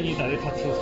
你だ这他挺好。